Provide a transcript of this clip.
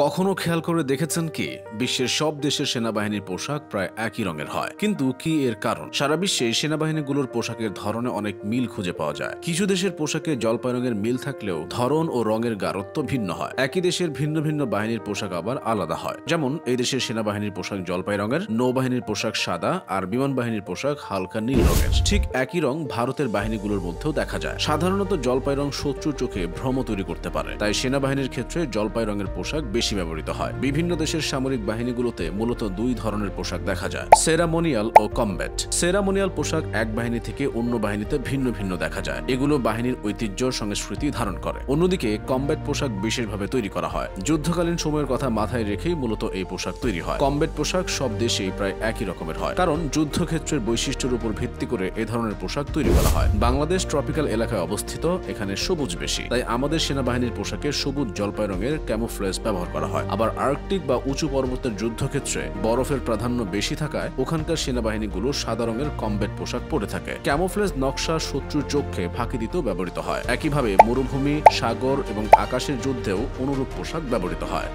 কখনো খেয়াল করে দেখেছেন কি? বিশ্বের সব দেশের সেনাবাহিনীর পোশাক প্রায় একই রঙের হয়। কিন্তু কি এর কারণ? সারা বিশ্বে সেনাবাহিনীগুলোর পোশাকের ধরনে অনেক মিল খুঁজে পাওয়া যায়। কিছু দেশের পোশাকে জলপাই রঙের মিল থাকলেও ধরন ও রঙের গারত্ব ভিন্ন হয়। একই দেশের ভিন্ন ভিন্ন বাহিনীর পোশাক আবার আলাদা হয়। যেমন, এই দেশের সেনাবাহিনীর পোশাক জলপাই রঙের, নৌবাহিনীর পোশাক সাদা আর বিমান বাহিনীর পোশাক হালকা নীল রঙের। ঠিক একই রং ভারতের বাহিনীগুলোর মধ্যেও দেখা যায়। সাধারণত জলপাই রং শত্রু চোখে ভ্রম তৈরি করতে পারে। তাই সেনাবাহিনীর ক্ষেত্রে জলপাই রঙের পোশাক বেশি ব্যবহৃত হয়। বিভিন্ন দেশের সামরিক বাহিনীগুলোতে মূলত দুই ধরনের পোশাক দেখা যায়, সেরামোনিয়াল ও কমব্যাট। সেরামোনিয়াল পোশাক এক বাহিনী থেকে অন্য বাহিনীতে ভিন্ন ভিন্ন দেখা যায়। এগুলো বাহিনীর ঐতিহ্য সংস্কৃতি ধারণ করে। অন্যদিকে, কমব্যাট পোশাক বিশেষভাবে তৈরি করা হয়। যুদ্ধকালীন সময়ের কথা মাথায় রেখেই মূলত এই পোশাক তৈরি হয়। কমব্যাট পোশাক সব দেশেই প্রায় একই রকমের হয়, কারণ যুদ্ধক্ষেত্রের বৈশিষ্ট্যের উপর ভিত্তি করে এ ধরনের পোশাক তৈরি করা হয়। বাংলাদেশ ট্রপিক্যাল এলাকায় অবস্থিত, এখানে সবুজ বেশি। তাই আমাদের সেনাবাহিনীর পোশাকে সবুজ জলপাই রঙের ক্যামোফ্লেজ ব্যবহার করা হয়। আবার আর্কটিক বা উঁচু পর্বতের যুদ্ধক্ষেত্রে বরফের প্রাধান্য বেশি থাকায় ওখানকার সেনাবাহিনীগুলো সাদা রঙের কমব্যাট পোশাক পরে থাকে। ক্যামোফ্লেজ নকশা শত্রুর চোখে ফাঁকি দিতেও ব্যবহৃত হয়। একইভাবে মরুভূমি, সাগর এবং আকাশের যুদ্ধেও অনুরূপ পোশাক ব্যবহৃত হয়।